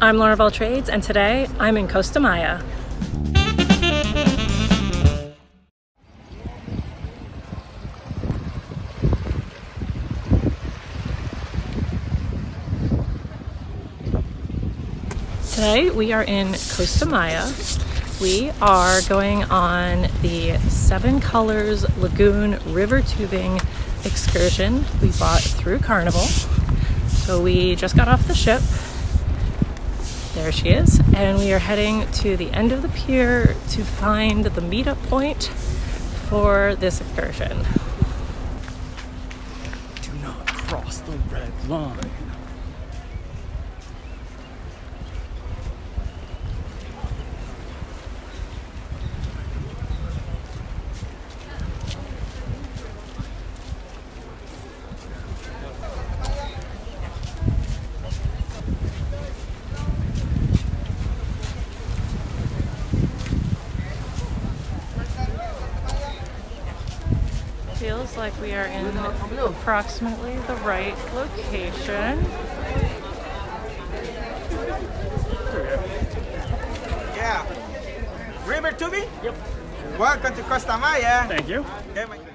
I'm Laura Trades, and today I'm in Costa Maya. Today we are in Costa Maya. We are going on the Seven Colors Lagoon River Tubing excursion we bought through Carnival. So we just got off the ship. There she is. And we are heading to the end of the pier to find the meetup point for this excursion. Do not cross the red line. Like we are in approximately the right location. Yeah. River Tubing? Yep. Welcome to Costa Maya. Thank you. Okay,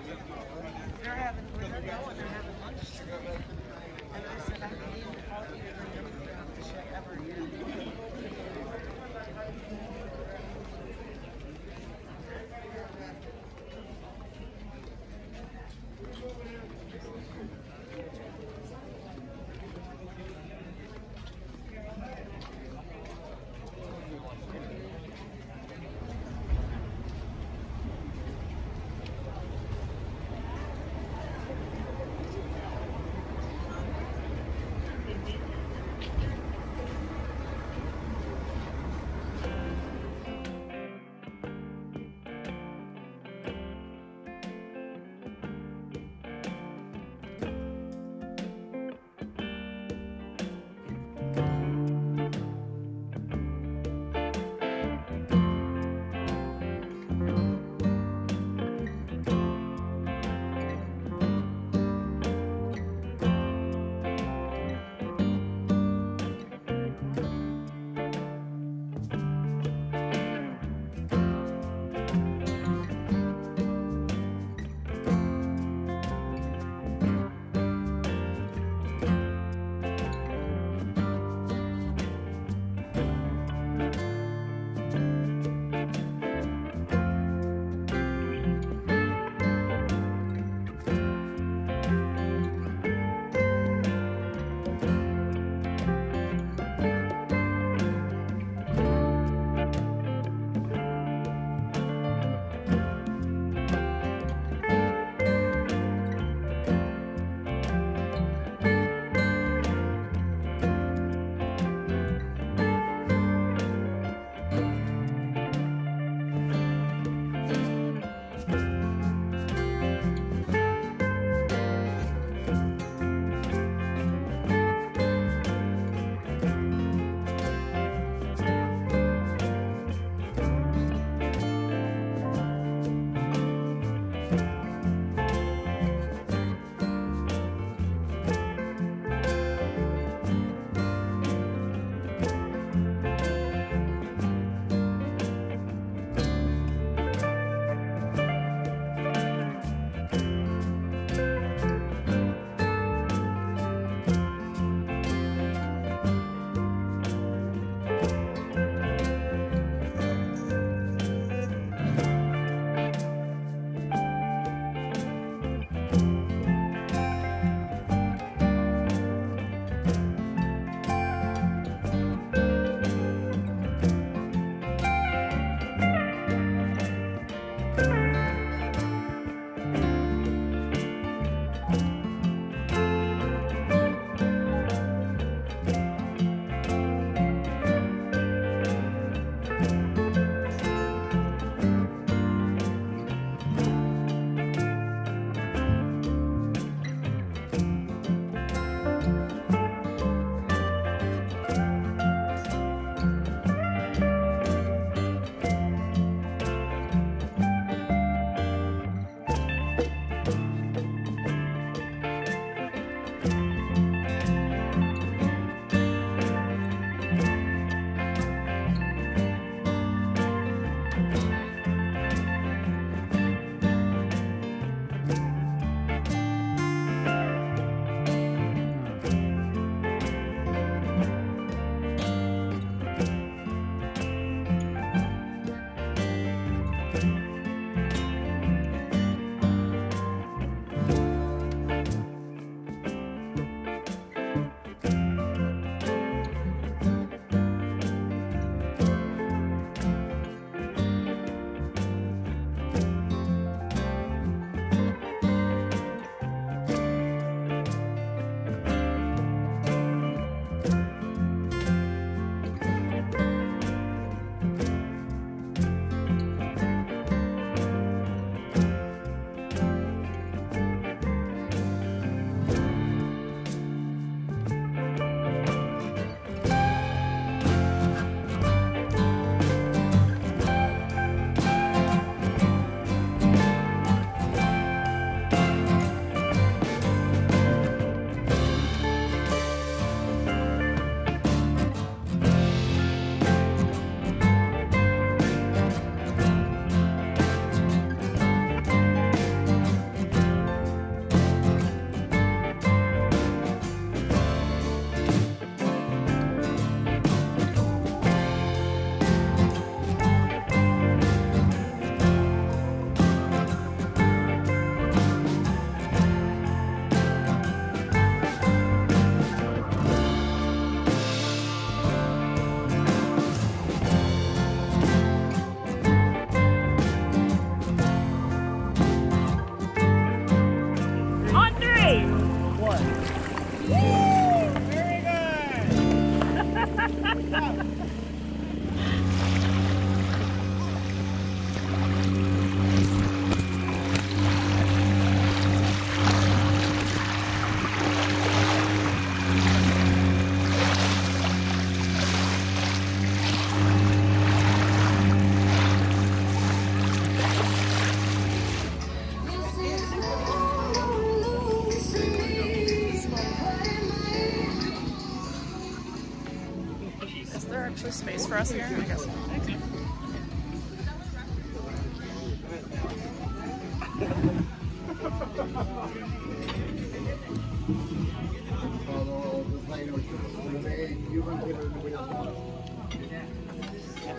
for us here? I guess.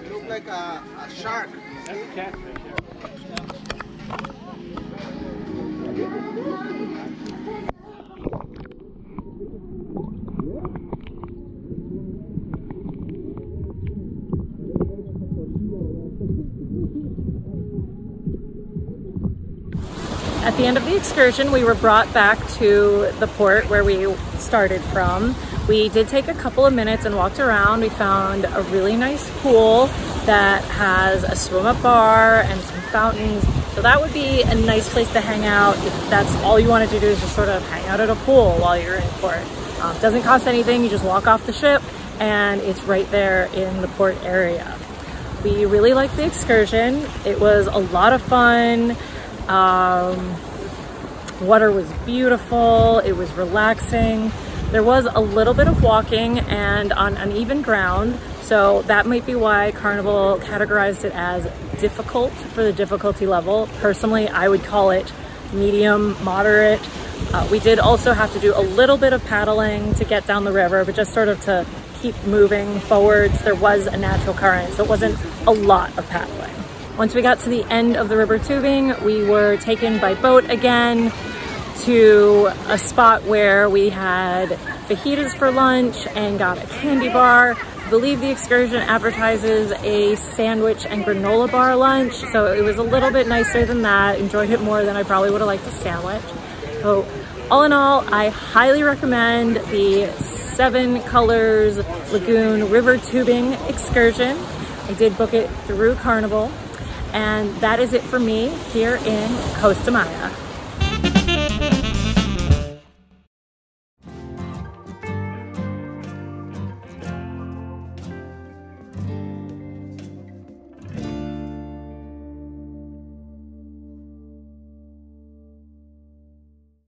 You look like a, a shark. At the end of the excursion, we were brought back to the port where we started from. We did take a couple of minutes and walked around. We found a really nice pool that has a swim up bar and some fountains. So that would be a nice place to hang out if that's all you wanted to do is just sort of hang out at a pool while you're in port. Um, doesn't cost anything, you just walk off the ship and it's right there in the port area. We really liked the excursion. It was a lot of fun. Um, water was beautiful. It was relaxing. There was a little bit of walking and on uneven ground. So that might be why Carnival categorized it as difficult for the difficulty level. Personally, I would call it medium, moderate. Uh, we did also have to do a little bit of paddling to get down the river, but just sort of to keep moving forwards. There was a natural current, so it wasn't a lot of paddling. Once we got to the end of the river tubing, we were taken by boat again to a spot where we had fajitas for lunch and got a candy bar. I believe the excursion advertises a sandwich and granola bar lunch, so it was a little bit nicer than that. Enjoyed it more than I probably would have liked a sandwich. So all in all, I highly recommend the Seven Colors Lagoon River Tubing excursion. I did book it through Carnival. And that is it for me here in Costa Maya.